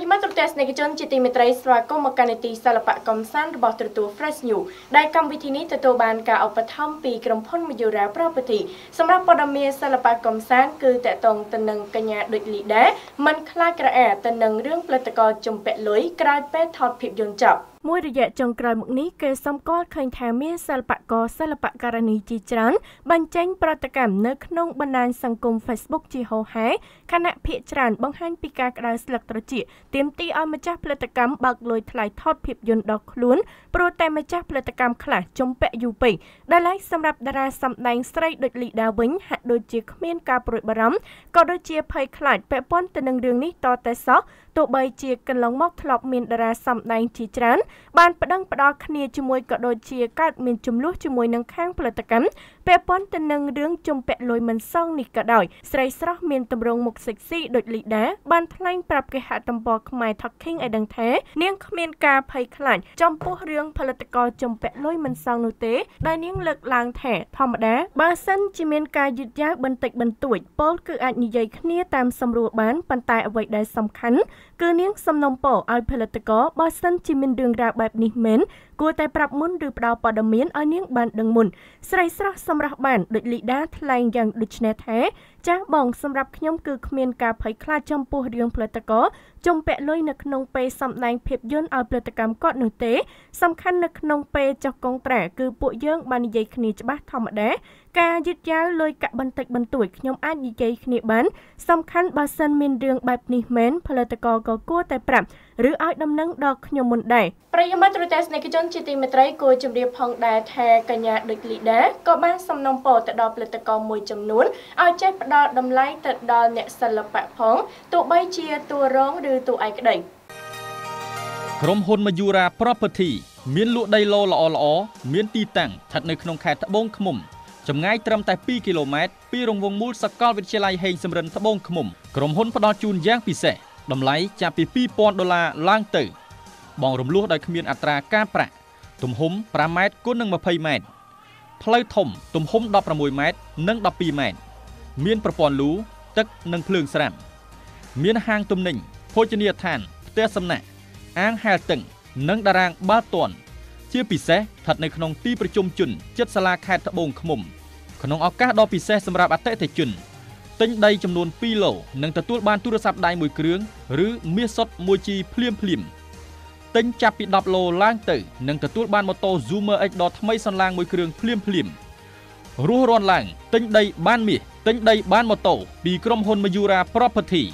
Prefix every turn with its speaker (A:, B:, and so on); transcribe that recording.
A: យមិត្តទស្សនិកជនជាទីមេត្រីស្វាគមន៍មកកាន់នីតិសិល្បៈកំសាន្តរបស់ទូរទស្សន៍ Fresh News ដែលកម្មវិធីនេះទទួលបានការឧបត្ថម្ភពីក្រុមហ៊ុន Mayura Property សម្រាប់ព័ត៌មានសិល្បៈកំសាន្តគឺតកតងទៅនឹងកញ្ញាដូចលីដែរមិនខ្លាចក្រអែទៅនឹងរឿងផលិតករជំពាក់លុយក្រោយពេលថតភាពយន្តចប់មួយរយៈចុងក្រោយមកនេះគេសម្គាល់ឃើញថាមានសិល្បករសិល្បករនីជាច្រើនបញ្ចេញប្រតិកម្មនៅក្នុងបណ្ដាញសង្គម Facebook ជាហូរហែខណៈភាគច្រើនបង្ហាញពីការក្តៅស្លឹកត្រចៀកទាមទារឲ្យម្ចាស់ផលិតកម្មបើកលុយថ្លៃថតភាពយន្តដល់ខ្លួនព្រោះតែម្ចាស់ផលិតកម្មខ្លះជំពាក់យូរពេកដែលឡែកសម្រាប់តារាសម្ដែងស្រីដូចលីដាវិញហាក់ដូចជាគ្មានការព្រួយបារម្ភក៏ដូចជាភ័យខ្លាចពាក់ព័ន្ធទៅនឹងរឿងនេះតតែសោះទោះបីជាកន្លងមកធ្លាប់មានតារាសម្ដែងជាច្រើនបានប្តឹងផ្ដាល់គ្នាជាមួយក៏ដូចជាកើតមានចំនួនជាមួយនឹងខាងផលិតកម្មពាក់ព័ន្ធទៅនឹងរឿងជំពាក់លុយមិនសងនេះក៏ដោយស្រីស្រស់មានតម្រងមុខសិចស៊ីដូចលីដាបានថ្លែងប្រាប់គេហទំព័រខ្មែរ Talking ឲ្យដឹងថានាងគ្មានការភ័យខ្លាចចំពោះរឿងផលិតករជំពាក់លុយមិនសងនោះទេ ដែលនាងលើកឡើងថាធម្មតាបើសិនជាមានការយឺតយ៉ាវបន្តិចបន្តួចពលគឺអាចនិយាយគ្នាតាមសម្រួលបានប៉ុន្តែអ្វីដែលសំខាន់គឺនាងសំណុំពរឲ្យផលិតករបើសិនជាមានរឿងរ៉ាវបែបនេះមែនគួរតែប្រាប់មុនឬផ្ដល់ព័ត៌មានឲ្យនាងបានដឹងមុនស្រីស្រស់សម្រាប់បានដូចលីដាថ្លែងយ៉ាងដូចនេះថាចាស់បងសម្រាប់ខ្ញុំគឺគ្មានការភ័យខ្លាចចំពោះរឿងផលិតករជំពាក់លុយនៅក្នុងពេលសម្ដែងភាពយន្តឲ្យផលិតកម្មគាត់នោះទេ សំខាន់នៅក្នុងពេលចុះកុងត្រាគឺពួកយើងបាននិយាយគ្នាច្បាស់ធម្មតាការយឺតយ៉ាវលុយកាក់បន្តិចបន្តួចខ្ញុំអាចនិយាយគ្នាបានសំខាន់បើសិនមានរឿងបែបនេះមែនផលិតករក៏គួរតែប្រាប់ឬឲ្យដំណឹងដល់ខ្ញុំមុនដែរប្រិយមិត្តទស្សនិកជនជាទីមេត្រីគួរជម្រាបផងដែរថាកញ្ញាដូចលីដាក៏បានសំណូមពរទៅដល់ផលិតករមួយចំនួនឲ្យចេះផ្ដល់តម្លៃទៅដល់អ្នកសិល្បៈផងទោះបីជាតួរងឬតួឯកក្តី
B: ក្រុមហ៊ុន Majura Property មានលក់ដីឡូល្អល្អមានទីតាំងស្ថិតនៅក្នុងខេត្តត្បូងឃ្មុំ ចម្ងាយត្រឹមតែ2គីឡូម៉ែត្រពីរង្វង់មូលសាកលវិទ្យាល័យហេងសំរិនត្បូងឃ្មុំក្រុមហ៊ុនផ្ដល់ជូនយ៉ាងពិសេសតម្លៃចាប់ពី2000ដុល្លារឡើងទៅ បងរំលោះដោយគ្មានអត្រាការប្រាក់ទំហំ5ម៉ែត្រគុណនឹង20ម៉ែត្រផ្លូវធំទំហំ16ម៉ែត្រនិង12ម៉ែត្រមានប្រព័ន្ធលូទឹកនិងភ្លើងស្រាប់មានហាងទំនិញភោជនីយដ្ឋានផ្ទះសំណាក់អាងហែលទឹកនិងតារាងបាល់ទាត់ ជាពិសេសស្ថិតនៅក្នុងទីប្រជុំជនជិតសាលាខេត្តត្បូងឃ្មុំក្នុងឱកាសដ៏ពិសេសសម្រាប់អតិថិជនទិញដីចំនួន2ឡូនិងទទួលបានទូរស័ព្ទដៃមួយគ្រឿងឬមាសសុទ្ធ 1G ភ្លាមភ្លាមទិញចាប់ពី10ឡូឡើងទៅនឹងទទួលបានម៉ូតូ Zoomer X ដ៏ថ្មីសន្លាងមួយគ្រឿងភ្លាមភ្លាមរស់រាន់ឡើងទិញដីបានមាសទិញដីបានម៉ូតូពីក្រុមហ៊ុន Mayura Property